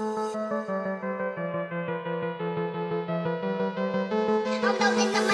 I'm loving the